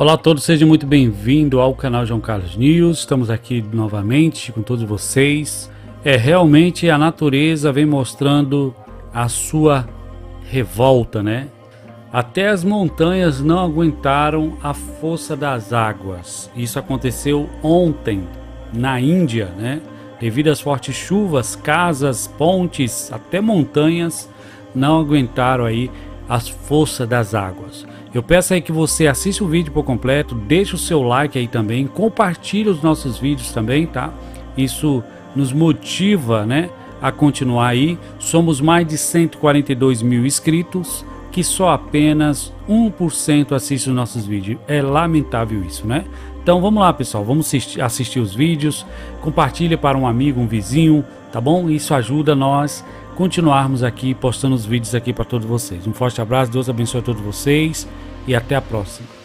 Olá a todos, sejam muito bem-vindos ao canal João Carlos News. Estamos aqui novamente com todos vocês. É realmente a natureza vem mostrando a sua revolta, né? Até as montanhas não aguentaram a força das águas. Isso aconteceu ontem na Índia, né? Devido às fortes chuvas, casas, pontes, até montanhas não aguentaram aí as forças das águas. Eu peço aí que você assista o vídeo por completo, deixe o seu like aí também, compartilhe os nossos vídeos também, tá? Isso nos motiva, né, a continuar aí. Somos mais de 142 mil inscritos, que só apenas 1% assiste os nossos vídeos. É lamentável isso, né? Então vamos lá, pessoal, vamos assistir, assistir os vídeos, compartilhe para um amigo, um vizinho, tá bom? Isso ajuda nós continuarmos aqui postando os vídeos aqui para todos vocês. Um forte abraço, Deus abençoe a todos vocês e até a próxima.